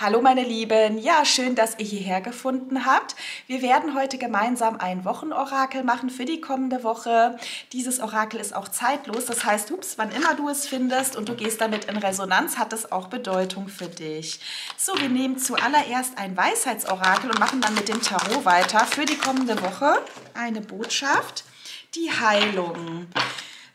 Hallo meine Lieben, ja schön, dass ihr hierher gefunden habt. Wir werden heute gemeinsam ein Wochenorakel machen für die kommende Woche. Dieses Orakel ist auch zeitlos, das heißt, ups, wann immer du es findest und du gehst damit in Resonanz, hat es auch Bedeutung für dich. So, wir nehmen zuallererst ein Weisheitsorakel und machen dann mit dem Tarot weiter für die kommende Woche eine Botschaft, die Heilung.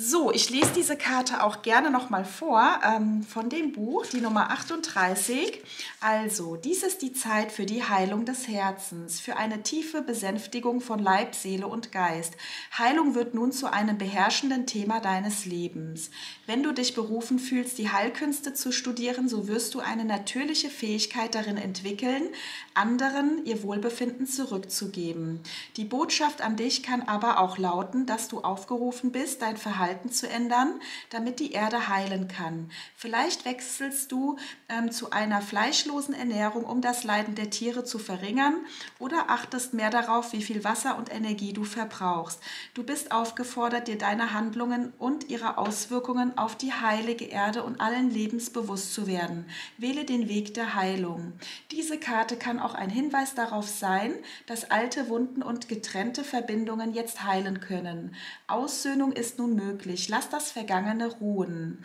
So, ich lese diese Karte auch gerne nochmal vor ähm, von dem Buch, die Nummer 38. Also, dies ist die Zeit für die Heilung des Herzens, für eine tiefe Besänftigung von Leib, Seele und Geist. Heilung wird nun zu einem beherrschenden Thema deines Lebens. Wenn du dich berufen fühlst, die Heilkünste zu studieren, so wirst du eine natürliche Fähigkeit darin entwickeln, anderen ihr Wohlbefinden zurückzugeben. Die Botschaft an dich kann aber auch lauten, dass du aufgerufen bist, dein Verhalten Verhalten zu ändern, damit die Erde heilen kann. Vielleicht wechselst du ähm, zu einer fleischlosen Ernährung, um das Leiden der Tiere zu verringern oder achtest mehr darauf, wie viel Wasser und Energie du verbrauchst. Du bist aufgefordert, dir deine Handlungen und ihre Auswirkungen auf die heilige Erde und allen Lebens bewusst zu werden. Wähle den Weg der Heilung. Diese Karte kann auch ein Hinweis darauf sein, dass alte Wunden und getrennte Verbindungen jetzt heilen können. Aussöhnung ist nun möglich möglich. Lass das Vergangene ruhen.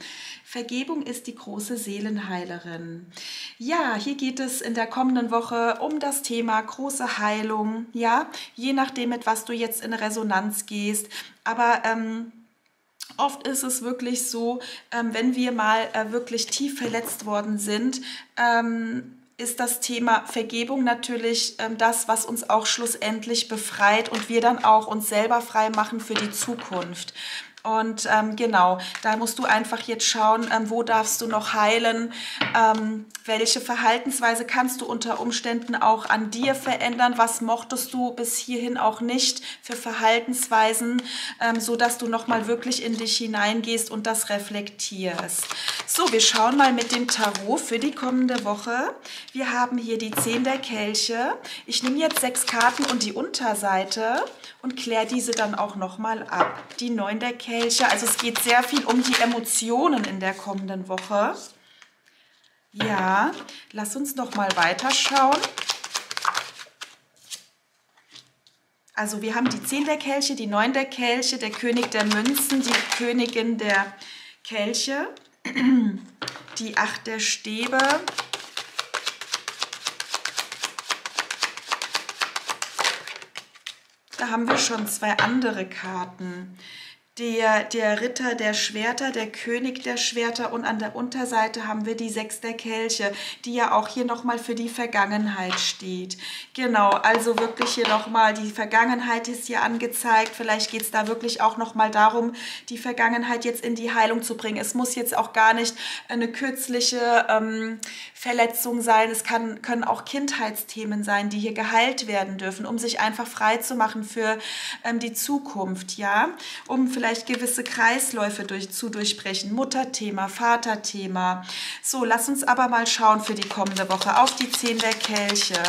Vergebung ist die große Seelenheilerin. Ja, hier geht es in der kommenden Woche um das Thema große Heilung. Ja, je nachdem, mit was du jetzt in Resonanz gehst. Aber ähm, Oft ist es wirklich so, ähm, wenn wir mal äh, wirklich tief verletzt worden sind, ähm, ist das Thema Vergebung natürlich ähm, das, was uns auch schlussendlich befreit und wir dann auch uns selber frei machen für die Zukunft. Und ähm, genau, da musst du einfach jetzt schauen, ähm, wo darfst du noch heilen, ähm, welche Verhaltensweise kannst du unter Umständen auch an dir verändern, was mochtest du bis hierhin auch nicht für Verhaltensweisen, ähm, so dass du nochmal wirklich in dich hineingehst und das reflektierst. So, wir schauen mal mit dem Tarot für die kommende Woche. Wir haben hier die 10 der Kelche. Ich nehme jetzt sechs Karten und die Unterseite und kläre diese dann auch nochmal ab. Die 9 der Kelche Kelche. Also es geht sehr viel um die Emotionen in der kommenden Woche. Ja, lass uns noch mal weiterschauen. Also wir haben die 10 der Kelche, die 9 der Kelche, der König der Münzen, die Königin der Kelche, die 8 der Stäbe, Da haben wir schon zwei andere Karten der, der Ritter der Schwerter, der König der Schwerter und an der Unterseite haben wir die Sechs der Kelche, die ja auch hier nochmal für die Vergangenheit steht. Genau, also wirklich hier nochmal, die Vergangenheit ist hier angezeigt. Vielleicht geht es da wirklich auch nochmal darum, die Vergangenheit jetzt in die Heilung zu bringen. Es muss jetzt auch gar nicht eine kürzliche ähm, Verletzung sein. Es kann, können auch Kindheitsthemen sein, die hier geheilt werden dürfen, um sich einfach frei zu machen für ähm, die Zukunft, ja, um vielleicht vielleicht gewisse Kreisläufe durch, zu durchbrechen. Mutterthema, Vaterthema. So, lass uns aber mal schauen für die kommende Woche auf die Zehn der Kelche.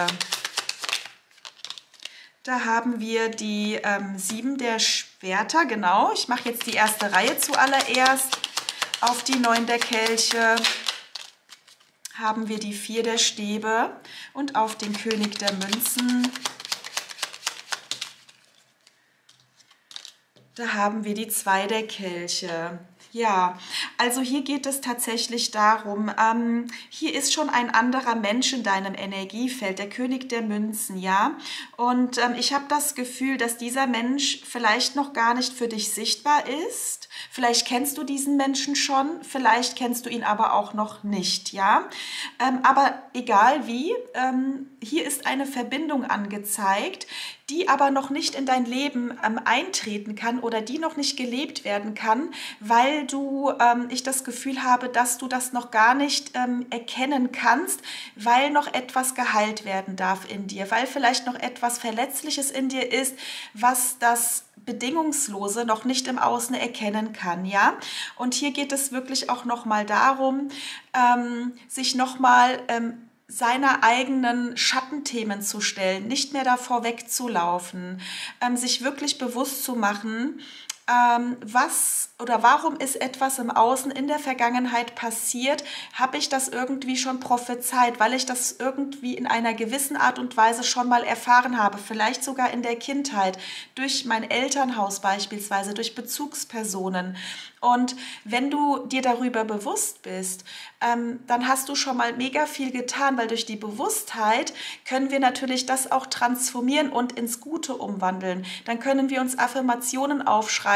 Da haben wir die ähm, sieben der Schwerter, genau. Ich mache jetzt die erste Reihe zuallererst. Auf die neun der Kelche haben wir die vier der Stäbe und auf den König der Münzen Da haben wir die zwei der Kelche. Ja, also hier geht es tatsächlich darum, ähm, hier ist schon ein anderer Mensch in deinem Energiefeld, der König der Münzen, ja. Und ähm, ich habe das Gefühl, dass dieser Mensch vielleicht noch gar nicht für dich sichtbar ist. Vielleicht kennst du diesen Menschen schon, vielleicht kennst du ihn aber auch noch nicht, ja. Ähm, aber egal wie, ähm, hier ist eine Verbindung angezeigt, die aber noch nicht in dein Leben ähm, eintreten kann oder die noch nicht gelebt werden kann, weil du, ähm, ich das Gefühl habe, dass du das noch gar nicht ähm, erkennen kannst, weil noch etwas geheilt werden darf in dir, weil vielleicht noch etwas Verletzliches in dir ist, was das Bedingungslose noch nicht im Außen erkennen kann, ja. Und hier geht es wirklich auch noch mal darum, ähm, sich noch mal ähm, seiner eigenen Schattenthemen zu stellen, nicht mehr davor wegzulaufen, ähm, sich wirklich bewusst zu machen, ähm, was oder warum ist etwas im Außen in der Vergangenheit passiert? Habe ich das irgendwie schon prophezeit, weil ich das irgendwie in einer gewissen Art und Weise schon mal erfahren habe, vielleicht sogar in der Kindheit, durch mein Elternhaus beispielsweise, durch Bezugspersonen. Und wenn du dir darüber bewusst bist, ähm, dann hast du schon mal mega viel getan, weil durch die Bewusstheit können wir natürlich das auch transformieren und ins Gute umwandeln. Dann können wir uns Affirmationen aufschreiben,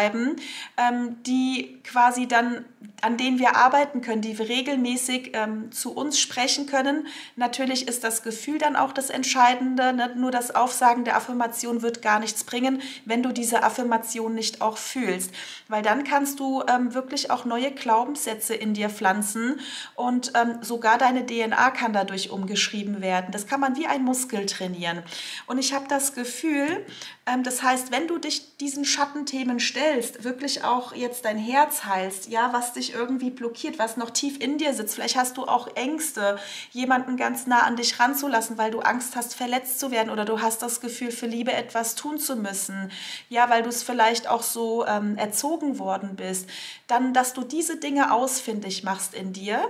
ähm, die quasi dann, an denen wir arbeiten können, die wir regelmäßig ähm, zu uns sprechen können. Natürlich ist das Gefühl dann auch das Entscheidende. Ne? Nur das Aufsagen der Affirmation wird gar nichts bringen, wenn du diese Affirmation nicht auch fühlst. Weil dann kannst du ähm, wirklich auch neue Glaubenssätze in dir pflanzen und ähm, sogar deine DNA kann dadurch umgeschrieben werden. Das kann man wie ein Muskel trainieren. Und ich habe das Gefühl, ähm, das heißt, wenn du dich diesen Schattenthemen stellst, wirklich auch jetzt dein Herz heilst, ja, was dich irgendwie blockiert, was noch tief in dir sitzt, vielleicht hast du auch Ängste, jemanden ganz nah an dich ranzulassen, weil du Angst hast, verletzt zu werden oder du hast das Gefühl, für Liebe etwas tun zu müssen, ja, weil du es vielleicht auch so ähm, erzogen worden bist, dann, dass du diese Dinge ausfindig machst in dir,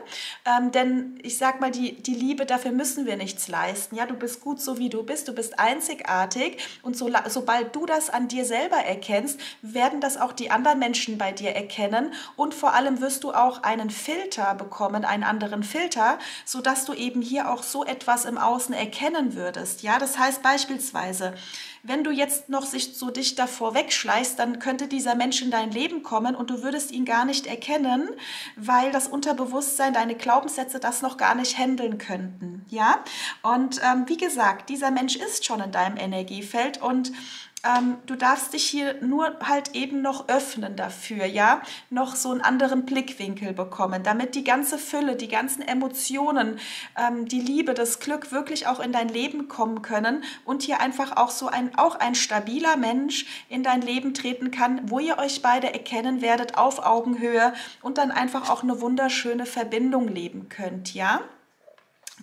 ähm, denn ich sag mal, die, die Liebe, dafür müssen wir nichts leisten, ja, du bist gut so, wie du bist, du bist einzigartig. Und so sobald du das an dir selber erkennst, werden das auch die anderen Menschen bei dir erkennen und vor allem wirst du auch einen Filter bekommen, einen anderen Filter, sodass du eben hier auch so etwas im Außen erkennen würdest. Ja, das heißt beispielsweise, wenn du jetzt noch sich so dicht davor wegschleißt, dann könnte dieser Mensch in dein Leben kommen und du würdest ihn gar nicht erkennen, weil das Unterbewusstsein, deine Glaubenssätze das noch gar nicht handeln könnten. Ja? Und ähm, wie gesagt, dieser Mensch ist schon in deinem Energiefeld und ähm, du darfst dich hier nur halt eben noch öffnen dafür, ja, noch so einen anderen Blickwinkel bekommen, damit die ganze Fülle, die ganzen Emotionen, ähm, die Liebe, das Glück wirklich auch in dein Leben kommen können und hier einfach auch so ein, auch ein stabiler Mensch in dein Leben treten kann, wo ihr euch beide erkennen werdet auf Augenhöhe und dann einfach auch eine wunderschöne Verbindung leben könnt, ja.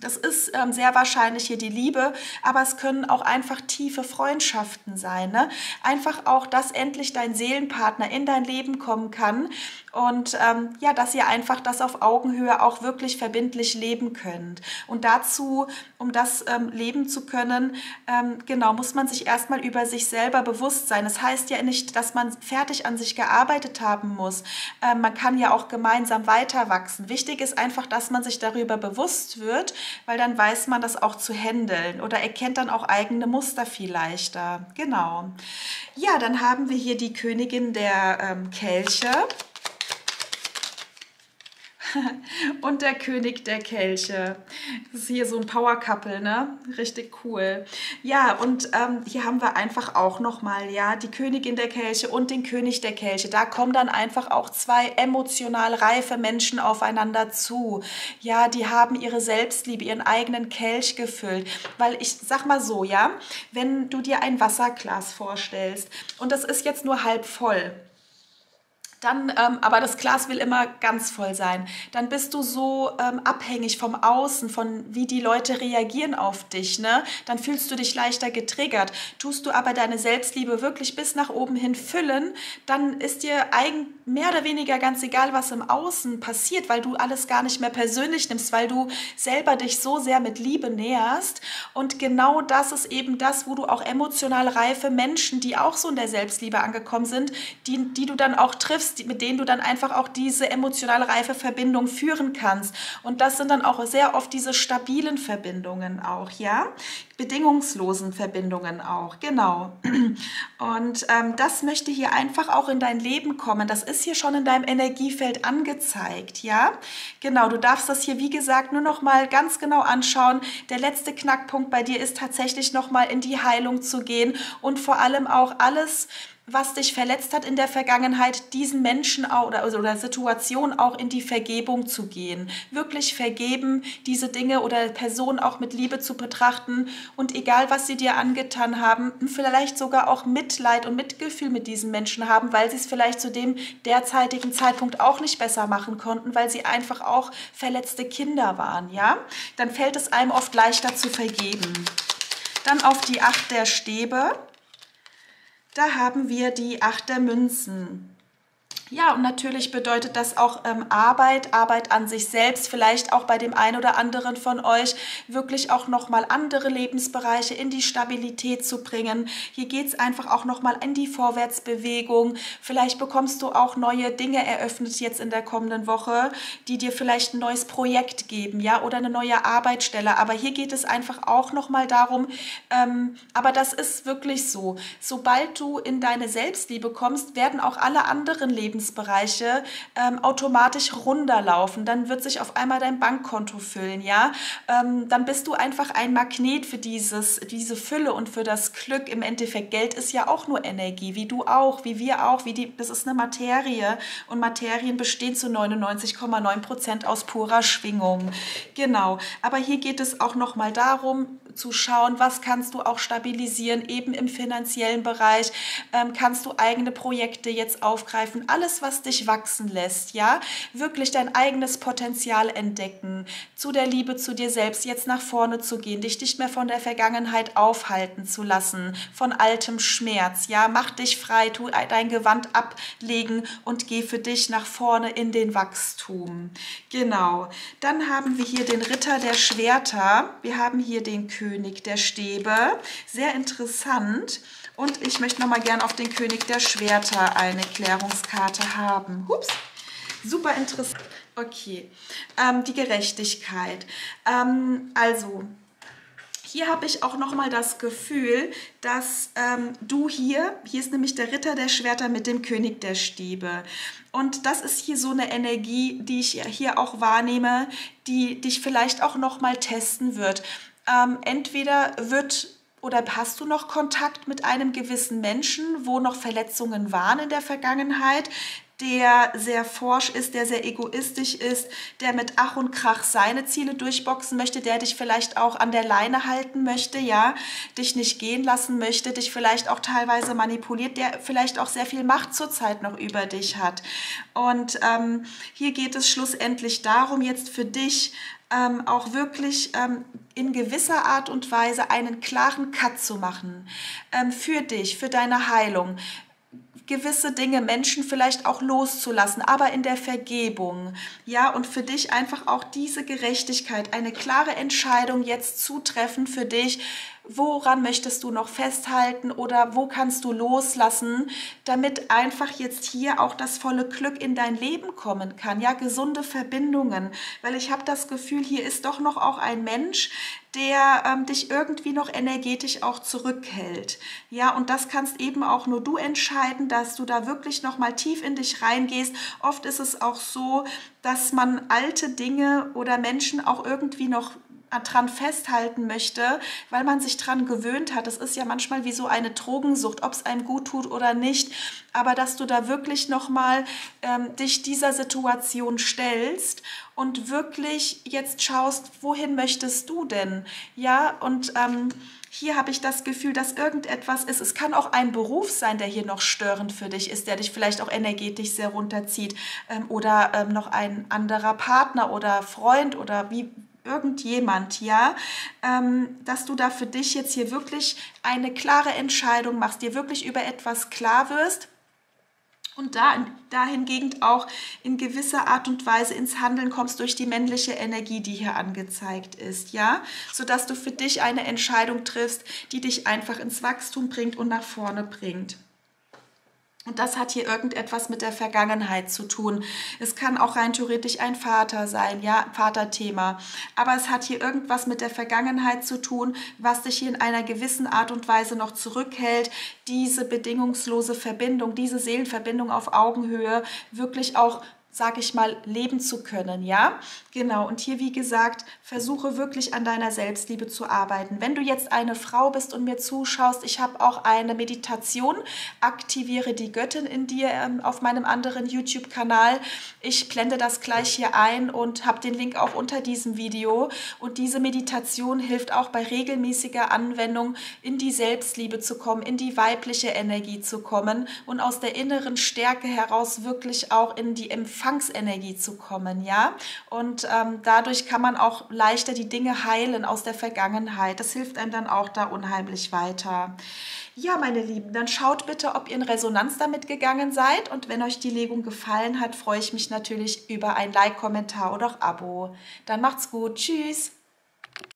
Das ist ähm, sehr wahrscheinlich hier die Liebe, aber es können auch einfach tiefe Freundschaften sein. Ne? Einfach auch, dass endlich dein Seelenpartner in dein Leben kommen kann und ähm, ja, dass ihr einfach das auf Augenhöhe auch wirklich verbindlich leben könnt. Und dazu, um das ähm, leben zu können, ähm, genau, muss man sich erstmal über sich selber bewusst sein. Das heißt ja nicht, dass man fertig an sich gearbeitet haben muss. Ähm, man kann ja auch gemeinsam weiter wachsen. Wichtig ist einfach, dass man sich darüber bewusst wird, weil dann weiß man das auch zu handeln oder erkennt dann auch eigene Muster viel leichter. Genau. Ja, dann haben wir hier die Königin der ähm, Kelche. und der König der Kelche. Das ist hier so ein Power Couple, ne? Richtig cool. Ja, und ähm, hier haben wir einfach auch nochmal, ja, die Königin der Kelche und den König der Kelche. Da kommen dann einfach auch zwei emotional reife Menschen aufeinander zu. Ja, die haben ihre Selbstliebe, ihren eigenen Kelch gefüllt. Weil ich sag mal so, ja, wenn du dir ein Wasserglas vorstellst und das ist jetzt nur halb voll, dann, ähm, aber das Glas will immer ganz voll sein. Dann bist du so ähm, abhängig vom Außen, von wie die Leute reagieren auf dich. Ne? Dann fühlst du dich leichter getriggert. Tust du aber deine Selbstliebe wirklich bis nach oben hin füllen, dann ist dir eigen, mehr oder weniger ganz egal, was im Außen passiert, weil du alles gar nicht mehr persönlich nimmst, weil du selber dich so sehr mit Liebe näherst. Und genau das ist eben das, wo du auch emotional reife Menschen, die auch so in der Selbstliebe angekommen sind, die, die du dann auch triffst, triffst, mit denen du dann einfach auch diese emotional reife Verbindung führen kannst. Und das sind dann auch sehr oft diese stabilen Verbindungen auch, ja? Bedingungslosen Verbindungen auch, genau. Und ähm, das möchte hier einfach auch in dein Leben kommen. Das ist hier schon in deinem Energiefeld angezeigt, ja? Genau, du darfst das hier, wie gesagt, nur noch mal ganz genau anschauen. Der letzte Knackpunkt bei dir ist tatsächlich noch mal in die Heilung zu gehen und vor allem auch alles was dich verletzt hat in der Vergangenheit, diesen Menschen oder, oder Situation auch in die Vergebung zu gehen. Wirklich vergeben, diese Dinge oder Personen auch mit Liebe zu betrachten und egal, was sie dir angetan haben, vielleicht sogar auch Mitleid und Mitgefühl mit diesen Menschen haben, weil sie es vielleicht zu dem derzeitigen Zeitpunkt auch nicht besser machen konnten, weil sie einfach auch verletzte Kinder waren, ja? Dann fällt es einem oft leichter zu vergeben. Dann auf die Acht der Stäbe Da haben wir die Acht der Münzen. Ja, und natürlich bedeutet das auch ähm, Arbeit, Arbeit an sich selbst, vielleicht auch bei dem einen oder anderen von euch wirklich auch nochmal andere Lebensbereiche in die Stabilität zu bringen. Hier geht es einfach auch nochmal in die Vorwärtsbewegung. Vielleicht bekommst du auch neue Dinge eröffnet jetzt in der kommenden Woche, die dir vielleicht ein neues Projekt geben, ja, oder eine neue Arbeitsstelle. Aber hier geht es einfach auch nochmal darum, ähm, aber das ist wirklich so. Sobald du in deine Selbstliebe kommst, werden auch alle anderen Leben Lebensbereiche ähm, automatisch runterlaufen. Dann wird sich auf einmal dein Bankkonto füllen, ja. Ähm, dann bist du einfach ein Magnet für dieses, diese Fülle und für das Glück. Im Endeffekt, Geld ist ja auch nur Energie, wie du auch, wie wir auch, wie die, das ist eine Materie und Materien bestehen zu 99,9 Prozent aus purer Schwingung. Genau. Aber hier geht es auch nochmal darum, zu schauen, was kannst du auch stabilisieren, eben im finanziellen Bereich, ähm, kannst du eigene Projekte jetzt aufgreifen, alles, was dich wachsen lässt, ja, wirklich dein eigenes Potenzial entdecken, zu der Liebe zu dir selbst jetzt nach vorne zu gehen, dich nicht mehr von der Vergangenheit aufhalten zu lassen, von altem Schmerz, ja, mach dich frei, tu dein Gewand ablegen und geh für dich nach vorne in den Wachstum. Genau. Dann haben wir hier den Ritter der Schwerter, wir haben hier den König König der Stäbe. Sehr interessant. Und ich möchte noch mal gern auf den König der Schwerter eine Klärungskarte haben. Hups. Super interessant. Okay. Ähm, die Gerechtigkeit. Ähm, also, hier habe ich auch noch mal das Gefühl, dass ähm, du hier, hier ist nämlich der Ritter der Schwerter mit dem König der Stäbe. Und das ist hier so eine Energie, die ich hier auch wahrnehme, die dich vielleicht auch noch mal testen wird. Ähm, entweder wird oder hast du noch Kontakt mit einem gewissen Menschen, wo noch Verletzungen waren in der Vergangenheit, der sehr forsch ist, der sehr egoistisch ist, der mit Ach und Krach seine Ziele durchboxen möchte, der dich vielleicht auch an der Leine halten möchte, ja, dich nicht gehen lassen möchte, dich vielleicht auch teilweise manipuliert, der vielleicht auch sehr viel Macht zurzeit noch über dich hat. Und ähm, hier geht es schlussendlich darum, jetzt für dich ähm, auch wirklich ähm, in gewisser Art und Weise einen klaren Cut zu machen ähm, für dich, für deine Heilung, gewisse Dinge, Menschen vielleicht auch loszulassen, aber in der Vergebung. Ja, und für dich einfach auch diese Gerechtigkeit, eine klare Entscheidung jetzt zutreffen für dich, woran möchtest du noch festhalten oder wo kannst du loslassen, damit einfach jetzt hier auch das volle Glück in dein Leben kommen kann. Ja, gesunde Verbindungen, weil ich habe das Gefühl, hier ist doch noch auch ein Mensch, der ähm, dich irgendwie noch energetisch auch zurückhält. Ja, und das kannst eben auch nur du entscheiden, dass du da wirklich noch mal tief in dich reingehst. Oft ist es auch so, dass man alte Dinge oder Menschen auch irgendwie noch dran festhalten möchte, weil man sich dran gewöhnt hat. Es ist ja manchmal wie so eine Drogensucht, ob es einem gut tut oder nicht. Aber dass du da wirklich nochmal ähm, dich dieser Situation stellst und wirklich jetzt schaust, wohin möchtest du denn? Ja, und ähm, hier habe ich das Gefühl, dass irgendetwas ist. Es kann auch ein Beruf sein, der hier noch störend für dich ist, der dich vielleicht auch energetisch sehr runterzieht. Ähm, oder ähm, noch ein anderer Partner oder Freund oder wie, irgendjemand, ja, ähm, dass du da für dich jetzt hier wirklich eine klare Entscheidung machst, dir wirklich über etwas klar wirst und da, dahingegen auch in gewisser Art und Weise ins Handeln kommst durch die männliche Energie, die hier angezeigt ist, ja, sodass du für dich eine Entscheidung triffst, die dich einfach ins Wachstum bringt und nach vorne bringt. Und das hat hier irgendetwas mit der Vergangenheit zu tun. Es kann auch rein theoretisch ein Vater sein, ja, Vaterthema. Aber es hat hier irgendwas mit der Vergangenheit zu tun, was dich hier in einer gewissen Art und Weise noch zurückhält, diese bedingungslose Verbindung, diese Seelenverbindung auf Augenhöhe wirklich auch sag ich mal, leben zu können, ja? Genau, und hier, wie gesagt, versuche wirklich an deiner Selbstliebe zu arbeiten. Wenn du jetzt eine Frau bist und mir zuschaust, ich habe auch eine Meditation, aktiviere die Göttin in dir ähm, auf meinem anderen YouTube-Kanal. Ich blende das gleich hier ein und habe den Link auch unter diesem Video. Und diese Meditation hilft auch bei regelmäßiger Anwendung in die Selbstliebe zu kommen, in die weibliche Energie zu kommen und aus der inneren Stärke heraus wirklich auch in die Empfang Empfangsenergie zu kommen, ja. Und ähm, dadurch kann man auch leichter die Dinge heilen aus der Vergangenheit. Das hilft einem dann auch da unheimlich weiter. Ja, meine Lieben, dann schaut bitte, ob ihr in Resonanz damit gegangen seid. Und wenn euch die Legung gefallen hat, freue ich mich natürlich über ein Like, Kommentar oder auch Abo. Dann macht's gut. Tschüss.